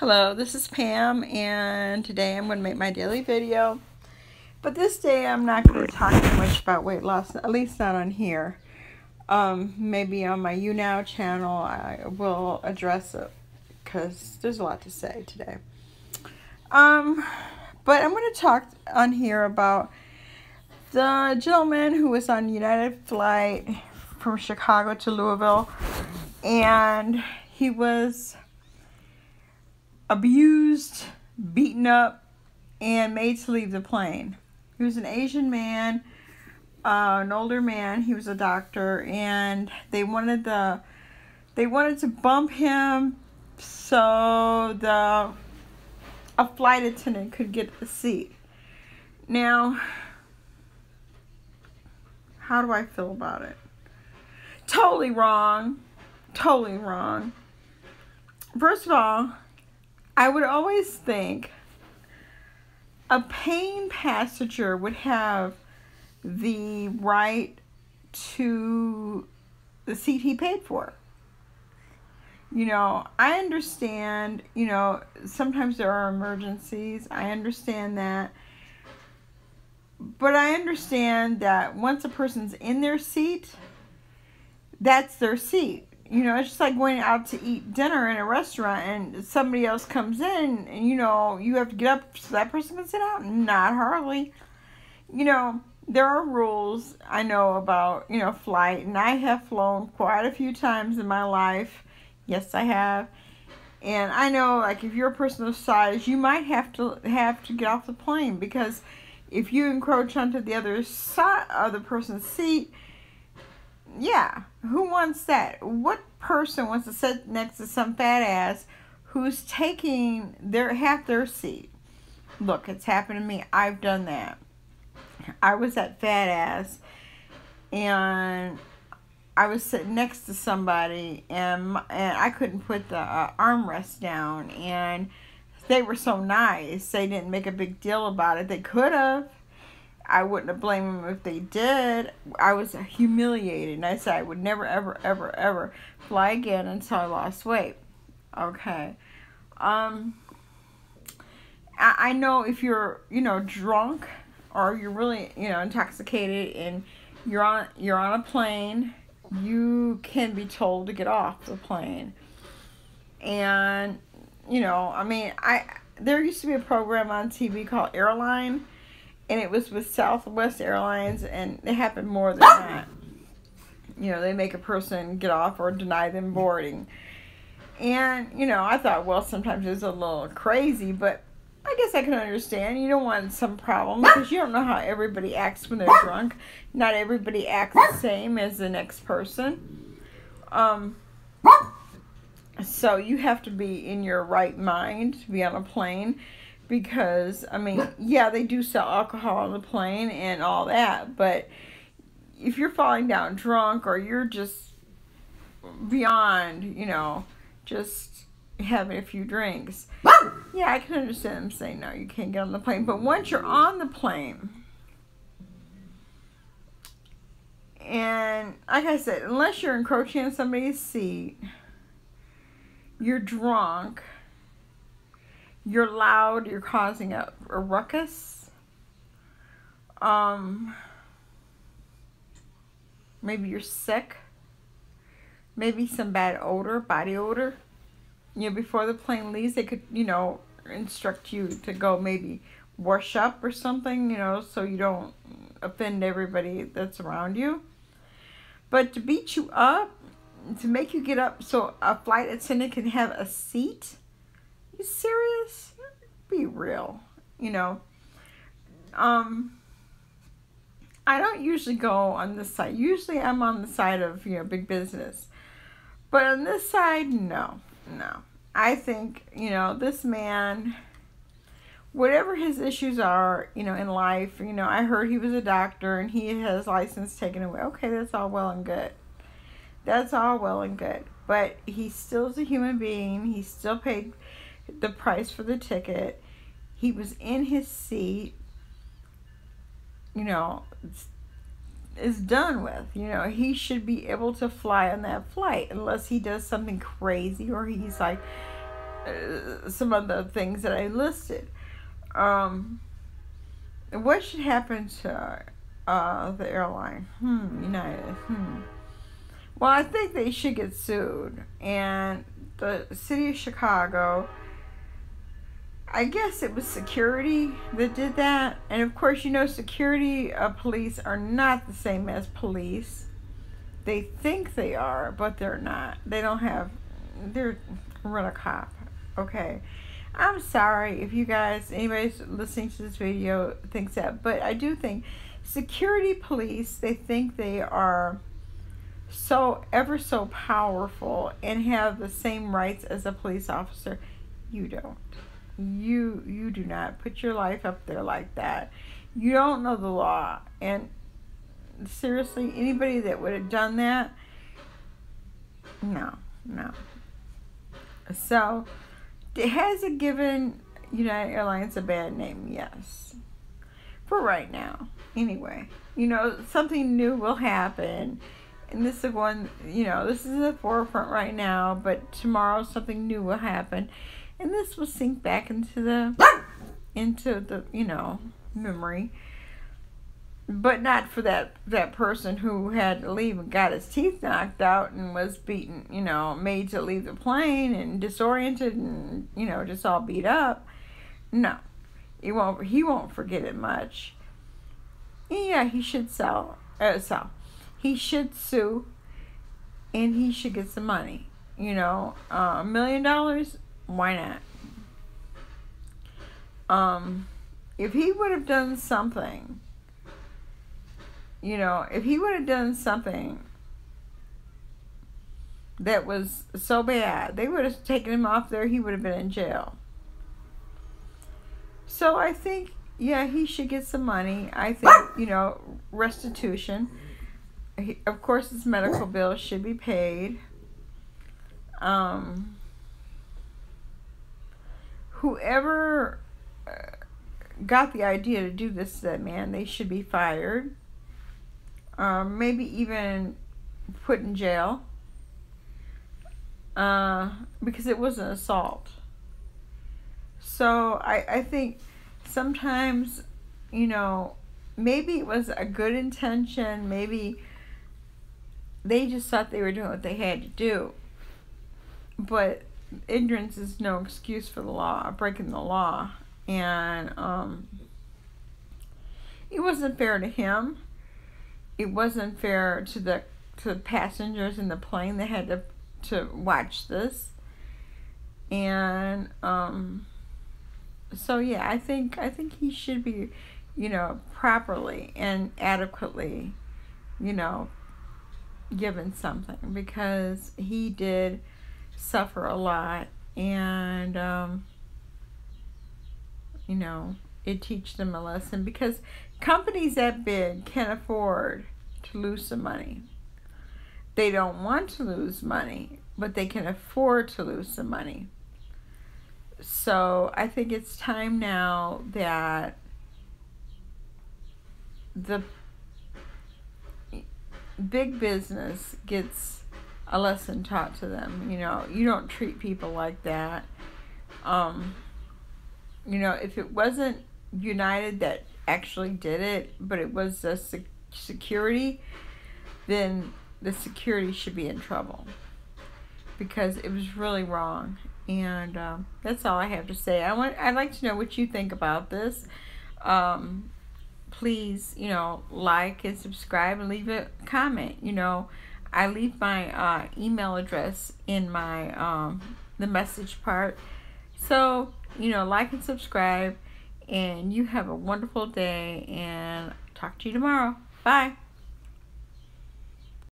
Hello, this is Pam, and today I'm going to make my daily video. But this day I'm not going to talk too much about weight loss, at least not on here. Um, maybe on my YouNow channel I will address it, because there's a lot to say today. Um, but I'm going to talk on here about the gentleman who was on United flight from Chicago to Louisville, and he was abused, beaten up, and made to leave the plane. He was an Asian man, uh, an older man. He was a doctor, and they wanted the they wanted to bump him so the a flight attendant could get a seat. Now, how do I feel about it? Totally wrong. Totally wrong. First of all, I would always think a paying passenger would have the right to the seat he paid for. You know, I understand, you know, sometimes there are emergencies. I understand that. But I understand that once a person's in their seat, that's their seat you know, it's just like going out to eat dinner in a restaurant and somebody else comes in and, you know, you have to get up so that person can sit down. Not hardly. You know, there are rules I know about, you know, flight, and I have flown quite a few times in my life. Yes, I have. And I know, like, if you're a person of size, you might have to have to get off the plane because if you encroach onto the other side of the person's seat, yeah, who wants that? What person wants to sit next to some fat ass who's taking their half their seat? Look, it's happened to me. I've done that. I was that fat ass and I was sitting next to somebody and and I couldn't put the uh, armrest down and they were so nice. They didn't make a big deal about it. They could have I wouldn't have blamed them if they did. I was humiliated. And I said I would never, ever, ever, ever fly again until I lost weight. Okay. Um, I, I know if you're, you know, drunk or you're really, you know, intoxicated and you're on you're on a plane, you can be told to get off the plane. And you know, I mean, I there used to be a program on TV called Airline and it was with Southwest Airlines, and it happened more than ah! that. You know, they make a person get off or deny them boarding. And, you know, I thought, well, sometimes it's a little crazy, but I guess I can understand. You don't want some problem ah! because you don't know how everybody acts when they're ah! drunk. Not everybody acts the same as the next person. Um, so you have to be in your right mind to be on a plane because I mean, yeah, they do sell alcohol on the plane and all that, but if you're falling down drunk or you're just beyond, you know, just having a few drinks, yeah, I can understand them saying no, you can't get on the plane. But once you're on the plane, and like I said, unless you're encroaching on somebody's seat, you're drunk you're loud, you're causing a, a ruckus. Um, maybe you're sick. Maybe some bad odor, body odor. You know, before the plane leaves, they could, you know, instruct you to go maybe wash up or something, you know, so you don't offend everybody that's around you. But to beat you up, to make you get up so a flight attendant can have a seat, you serious? Be real, you know. Um, I don't usually go on this side. Usually I'm on the side of, you know, big business. But on this side, no, no. I think, you know, this man, whatever his issues are, you know, in life, you know, I heard he was a doctor and he had his license taken away. Okay, that's all well and good. That's all well and good. But he still is a human being. He still paid the price for the ticket. He was in his seat. You know, is done with. You know, he should be able to fly on that flight unless he does something crazy or he's like uh, some of the things that I listed. Um, what should happen to uh, the airline? Hmm, United. Hmm. Well, I think they should get sued. And the city of Chicago, I guess it was security that did that. And of course, you know, security uh, police are not the same as police. They think they are, but they're not. They don't have, they're run a cop. Okay. I'm sorry if you guys, anybody's listening to this video thinks that, but I do think security police, they think they are so ever so powerful and have the same rights as a police officer. You don't. You you do not put your life up there like that. You don't know the law. And seriously, anybody that would have done that, no, no. So, has it given United Airlines a bad name? Yes. For right now. Anyway, you know, something new will happen. And this is one, you know, this is the forefront right now, but tomorrow something new will happen. And this will sink back into the, into the, you know, memory but not for that that person who had to leave and got his teeth knocked out and was beaten, you know, made to leave the plane and disoriented and you know just all beat up. No, he won't. He won't forget it much. Yeah, he should sell. Uh, sell. He should sue, and he should get some money. You know, uh, a million dollars. Why not? Um, if he would have done something you know, if he would have done something that was so bad, they would have taken him off there, he would have been in jail. So I think, yeah, he should get some money. I think, you know, restitution. He, of course, his medical bills should be paid. Um, whoever uh, got the idea to do this to that man, they should be fired um, maybe even put in jail uh, because it was an assault. So I, I think sometimes, you know, maybe it was a good intention, maybe they just thought they were doing what they had to do. But ignorance is no excuse for the law, breaking the law. And um, it wasn't fair to him it wasn't fair to the to the passengers in the plane. They had to to watch this, and um, so yeah, I think I think he should be, you know, properly and adequately, you know, given something because he did suffer a lot and um, you know it teach them a lesson because companies that big can afford to lose some money. They don't want to lose money, but they can afford to lose some money. So I think it's time now that the big business gets a lesson taught to them. You know, you don't treat people like that. Um, you know, if it wasn't United that actually did it, but it was the sec- security, then the security should be in trouble because it was really wrong. And um, that's all I have to say. I want I'd like to know what you think about this. Um, please, you know, like and subscribe and leave a comment. You know, I leave my uh, email address in my um, the message part. So, you know, like and subscribe and you have a wonderful day and talk to you tomorrow. Bye.